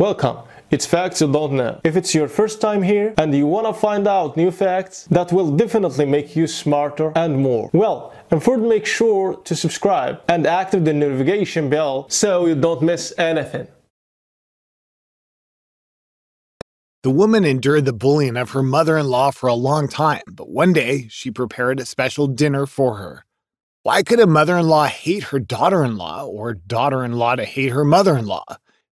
Welcome. It's Facts You Don't Know. If it's your first time here and you want to find out new facts that will definitely make you smarter and more, well, and first make sure to subscribe and activate the notification bell so you don't miss anything. The woman endured the bullying of her mother in law for a long time, but one day she prepared a special dinner for her. Why could a mother in law hate her daughter in law or daughter in law to hate her mother in law?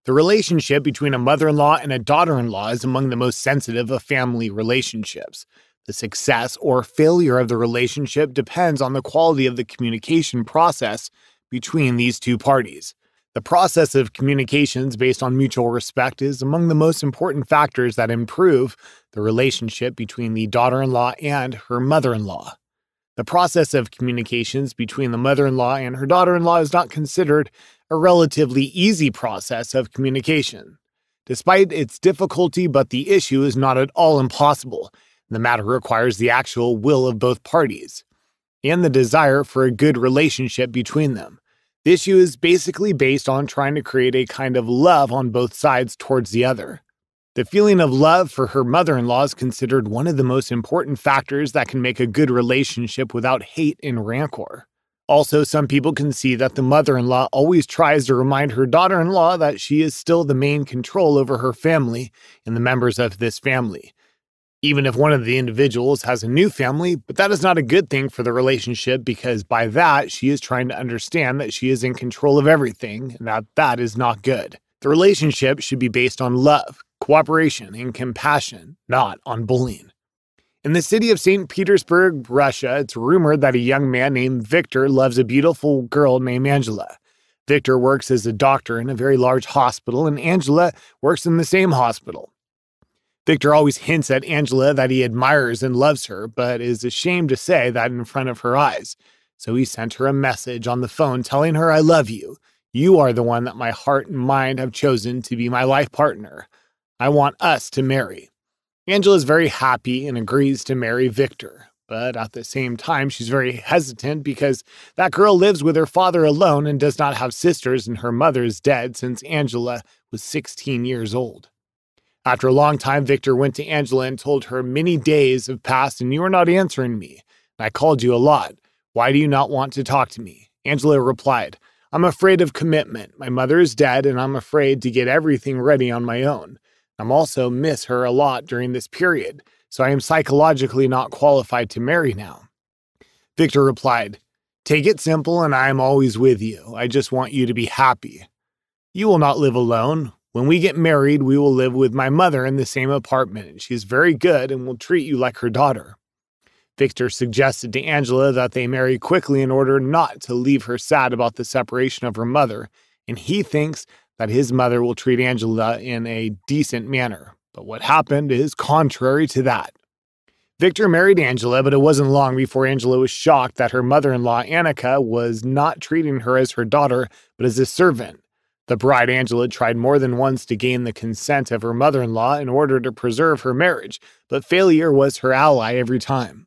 The relationship between a mother in law and a daughter in law is among the most sensitive of family relationships. The success or failure of the relationship depends on the quality of the communication process between these two parties. The process of communications based on mutual respect is among the most important factors that improve the relationship between the daughter in law and her mother in law. The process of communications between the mother in law and her daughter in law is not considered a relatively easy process of communication. Despite its difficulty, but the issue is not at all impossible. The matter requires the actual will of both parties and the desire for a good relationship between them. The issue is basically based on trying to create a kind of love on both sides towards the other. The feeling of love for her mother in law is considered one of the most important factors that can make a good relationship without hate and rancor. Also, some people can see that the mother in law always tries to remind her daughter in law that she is still the main control over her family and the members of this family. Even if one of the individuals has a new family, but that is not a good thing for the relationship because by that, she is trying to understand that she is in control of everything and that that is not good. The relationship should be based on love, cooperation, and compassion, not on bullying. In the city of St. Petersburg, Russia, it's rumored that a young man named Victor loves a beautiful girl named Angela. Victor works as a doctor in a very large hospital, and Angela works in the same hospital. Victor always hints at Angela that he admires and loves her, but is ashamed to say that in front of her eyes. So he sent her a message on the phone telling her, I love you. You are the one that my heart and mind have chosen to be my life partner. I want us to marry. Angela is very happy and agrees to marry Victor, but at the same time, she's very hesitant because that girl lives with her father alone and does not have sisters, and her mother is dead since Angela was 16 years old. After a long time, Victor went to Angela and told her, Many days have passed and you are not answering me. I called you a lot. Why do you not want to talk to me? Angela replied, I'm afraid of commitment. My mother is dead, and I'm afraid to get everything ready on my own. I'm also miss her a lot during this period, so I am psychologically not qualified to marry now. Victor replied, Take it simple, and I am always with you. I just want you to be happy. You will not live alone. When we get married, we will live with my mother in the same apartment, and she is very good and will treat you like her daughter. Victor suggested to Angela that they marry quickly in order not to leave her sad about the separation of her mother, and he thinks that his mother will treat Angela in a decent manner. But what happened is contrary to that. Victor married Angela, but it wasn't long before Angela was shocked that her mother in law, Annika, was not treating her as her daughter, but as a servant. The bride, Angela, tried more than once to gain the consent of her mother in law in order to preserve her marriage, but failure was her ally every time.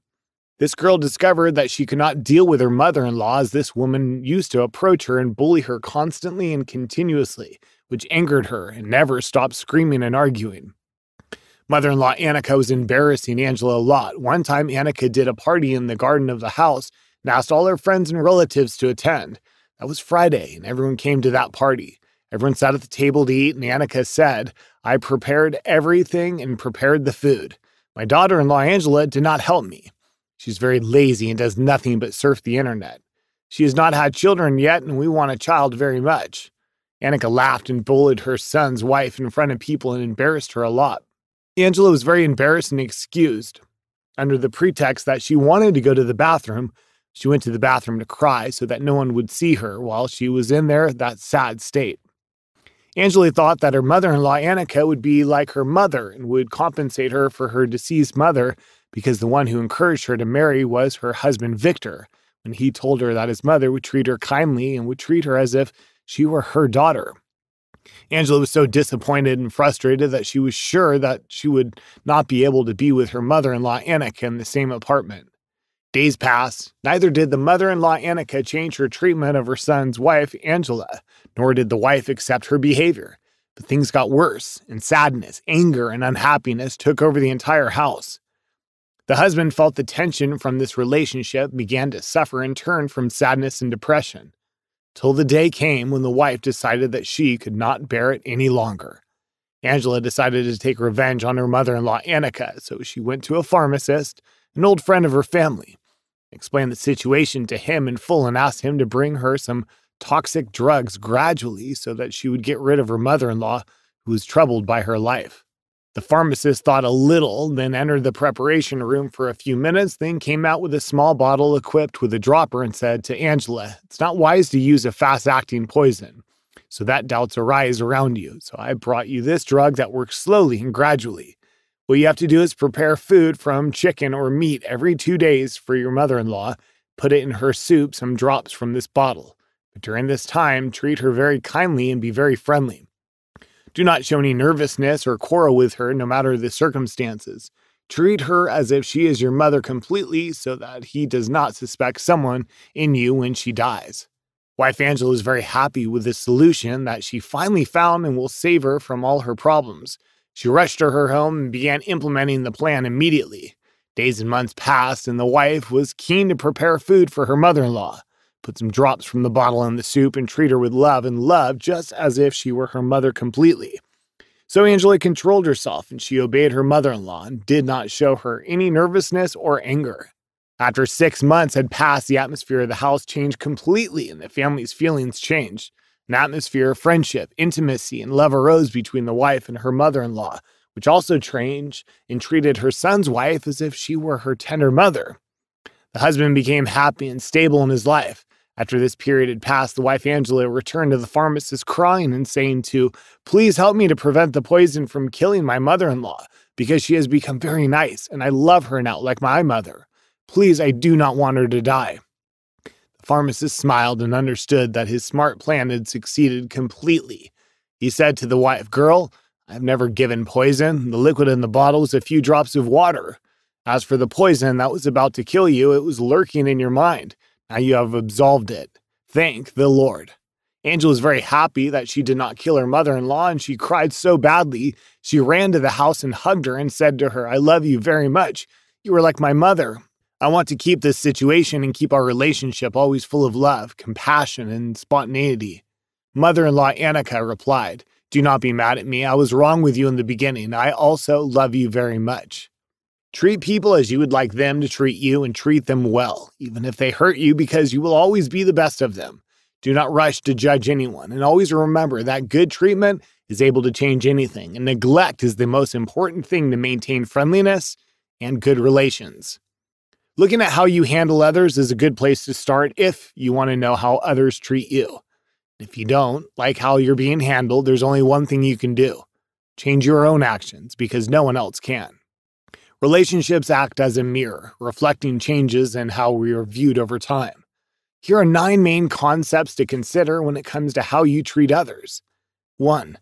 This girl discovered that she could not deal with her mother in law as this woman used to approach her and bully her constantly and continuously, which angered her and never stopped screaming and arguing. Mother in law Annika was embarrassing Angela a lot. One time, Annika did a party in the garden of the house and asked all her friends and relatives to attend. That was Friday, and everyone came to that party. Everyone sat at the table to eat, and Annika said, I prepared everything and prepared the food. My daughter in law Angela did not help me. She's very lazy and does nothing but surf the internet. She has not had children yet, and we want a child very much. Annika laughed and bullied her son's wife in front of people and embarrassed her a lot. Angela was very embarrassed and excused. Under the pretext that she wanted to go to the bathroom, she went to the bathroom to cry so that no one would see her while she was in there, that sad state. Angela thought that her mother in law, Annika, would be like her mother and would compensate her for her deceased mother because the one who encouraged her to marry was her husband Victor, when he told her that his mother would treat her kindly and would treat her as if she were her daughter. Angela was so disappointed and frustrated that she was sure that she would not be able to be with her mother in law Annika in the same apartment. Days passed. Neither did the mother in law Annika change her treatment of her son's wife, Angela, nor did the wife accept her behavior. But things got worse, and sadness, anger, and unhappiness took over the entire house. The husband felt the tension from this relationship began to suffer in turn from sadness and depression, till the day came when the wife decided that she could not bear it any longer. Angela decided to take revenge on her mother in law, Annika, so she went to a pharmacist, an old friend of her family, explained the situation to him in full, and asked him to bring her some toxic drugs gradually so that she would get rid of her mother in law, who was troubled by her life. The pharmacist thought a little, then entered the preparation room for a few minutes, then came out with a small bottle equipped with a dropper and said to Angela, It's not wise to use a fast acting poison so that doubts arise around you. So I brought you this drug that works slowly and gradually. What you have to do is prepare food from chicken or meat every two days for your mother in law. Put it in her soup, some drops from this bottle. But during this time, treat her very kindly and be very friendly. Do not show any nervousness or quarrel with her, no matter the circumstances. Treat her as if she is your mother completely so that he does not suspect someone in you when she dies. Wife Angela is very happy with the solution that she finally found and will save her from all her problems. She rushed to her home and began implementing the plan immediately. Days and months passed, and the wife was keen to prepare food for her mother in law. Put some drops from the bottle in the soup and treat her with love and love, just as if she were her mother completely. So Angela controlled herself and she obeyed her mother in law and did not show her any nervousness or anger. After six months had passed, the atmosphere of the house changed completely and the family's feelings changed. An atmosphere of friendship, intimacy, and love arose between the wife and her mother in law, which also changed and treated her son's wife as if she were her tender mother. The husband became happy and stable in his life. After this period had passed, the wife Angela returned to the pharmacist crying and saying to, Please help me to prevent the poison from killing my mother in law, because she has become very nice and I love her now like my mother. Please, I do not want her to die. The pharmacist smiled and understood that his smart plan had succeeded completely. He said to the wife, Girl, I've never given poison. The liquid in the bottle was a few drops of water. As for the poison that was about to kill you, it was lurking in your mind. Now you have absolved it. Thank the Lord. Angela was very happy that she did not kill her mother in law, and she cried so badly. She ran to the house and hugged her and said to her, I love you very much. You are like my mother. I want to keep this situation and keep our relationship always full of love, compassion, and spontaneity. Mother in law Annika replied, Do not be mad at me. I was wrong with you in the beginning. I also love you very much. Treat people as you would like them to treat you and treat them well, even if they hurt you, because you will always be the best of them. Do not rush to judge anyone, and always remember that good treatment is able to change anything, and neglect is the most important thing to maintain friendliness and good relations. Looking at how you handle others is a good place to start if you want to know how others treat you. If you don't like how you're being handled, there's only one thing you can do change your own actions because no one else can. Relationships act as a mirror, reflecting changes in how we are viewed over time. Here are nine main concepts to consider when it comes to how you treat others. 1.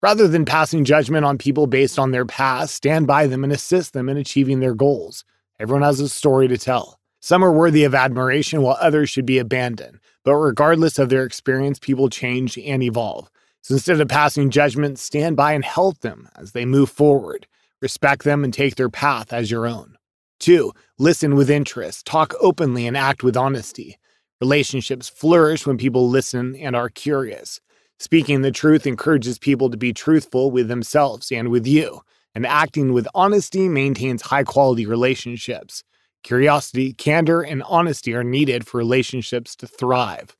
Rather than passing judgment on people based on their past, stand by them and assist them in achieving their goals. Everyone has a story to tell. Some are worthy of admiration while others should be abandoned. But regardless of their experience, people change and evolve. So instead of passing judgment, stand by and help them as they move forward. Respect them and take their path as your own. Two, listen with interest, talk openly, and act with honesty. Relationships flourish when people listen and are curious. Speaking the truth encourages people to be truthful with themselves and with you and acting with honesty maintains high quality relationships. Curiosity, candor, and honesty are needed for relationships to thrive.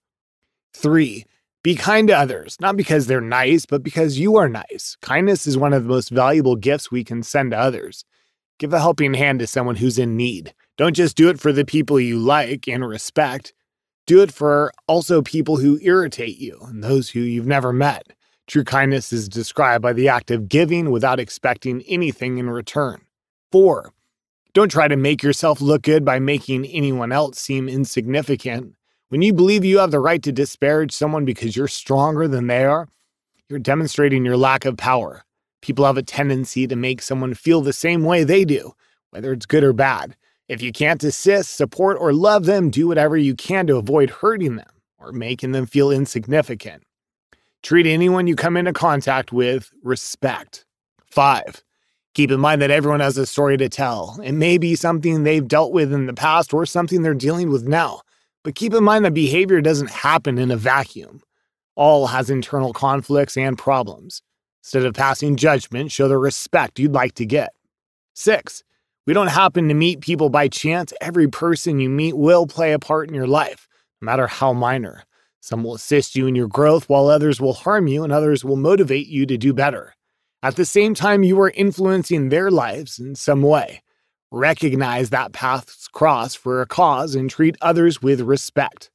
3. Be kind to others, not because they're nice, but because you are nice. Kindness is one of the most valuable gifts we can send to others. Give a helping hand to someone who's in need. Don't just do it for the people you like and respect. Do it for also people who irritate you and those who you've never met. True kindness is described by the act of giving without expecting anything in return. 4. Don't try to make yourself look good by making anyone else seem insignificant. When you believe you have the right to disparage someone because you're stronger than they are, you're demonstrating your lack of power. People have a tendency to make someone feel the same way they do, whether it's good or bad. If you can't assist, support, or love them, do whatever you can to avoid hurting them or making them feel insignificant. Treat anyone you come into contact with respect. 5. Keep in mind that everyone has a story to tell. It may be something they've dealt with in the past or something they're dealing with now. But keep in mind that behavior doesn't happen in a vacuum. All has internal conflicts and problems. Instead of passing judgment, show the respect you'd like to get. 6. We don't happen to meet people by chance. Every person you meet will play a part in your life, no matter how minor. Some will assist you in your growth, while others will harm you, and others will motivate you to do better. At the same time, you are influencing their lives in some way. Recognize that paths cross for a cause and treat others with respect.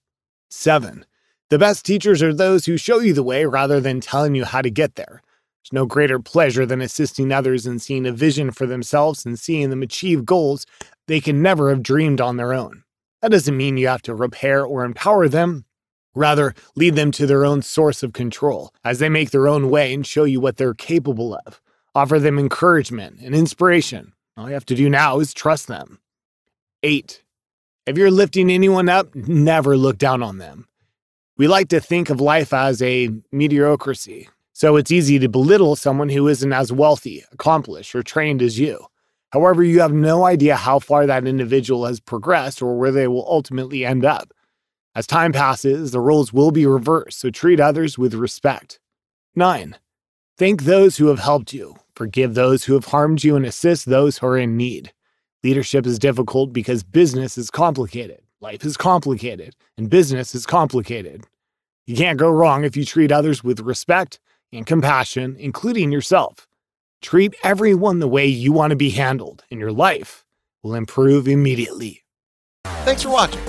7. The best teachers are those who show you the way rather than telling you how to get there. There's no greater pleasure than assisting others in seeing a vision for themselves and seeing them achieve goals they can never have dreamed on their own. That doesn't mean you have to repair or empower them. Rather, lead them to their own source of control as they make their own way and show you what they're capable of. Offer them encouragement and inspiration. All you have to do now is trust them. 8. If you're lifting anyone up, never look down on them. We like to think of life as a mediocrity, so it's easy to belittle someone who isn't as wealthy, accomplished, or trained as you. However, you have no idea how far that individual has progressed or where they will ultimately end up. As time passes, the roles will be reversed, so treat others with respect. 9. Thank those who have helped you, forgive those who have harmed you, and assist those who are in need. Leadership is difficult because business is complicated, life is complicated, and business is complicated. You can't go wrong if you treat others with respect and compassion, including yourself. Treat everyone the way you want to be handled, and your life will improve immediately. Thanks for watching.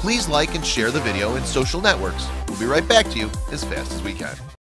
Please like and share the video in social networks. We'll be right back to you as fast as we can.